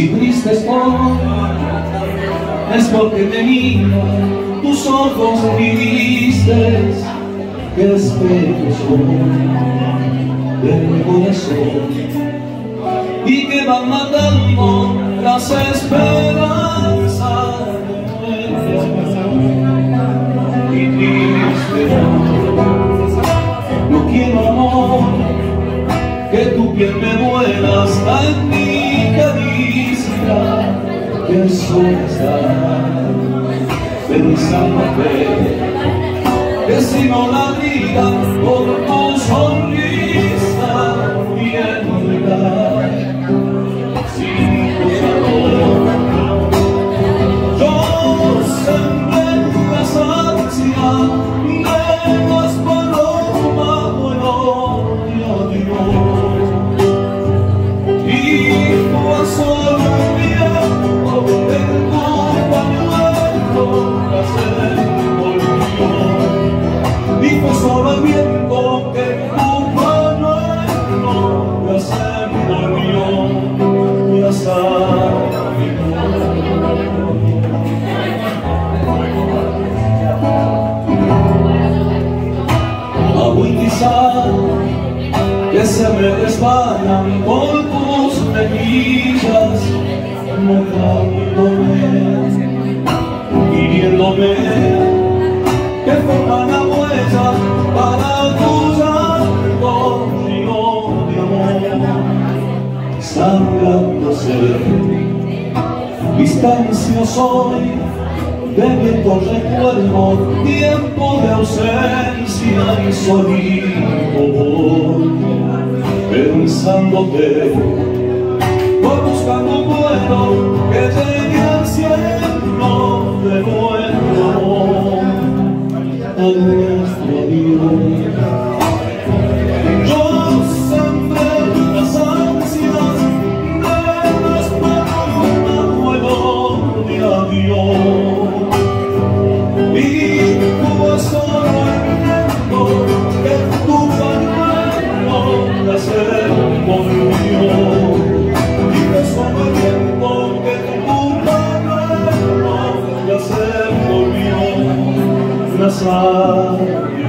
Si triste estoy, es porque tenía tus ojos tristes que espejo son de mi corazón y que van matando las esperanzas y triste no quiero amor que tu piel me duela hasta en mi caricia que está pensándote que si no la vida por tu sonrisa bien sin que se me desvayan por tus mejillas mojándome hiriéndome que forman la huella para tu llanto río de amor sangrándose distancio soy de viento recuerdo, tiempo de ausencia y sonido voy, pensándote, voy buscando un vuelo que llegue descansar.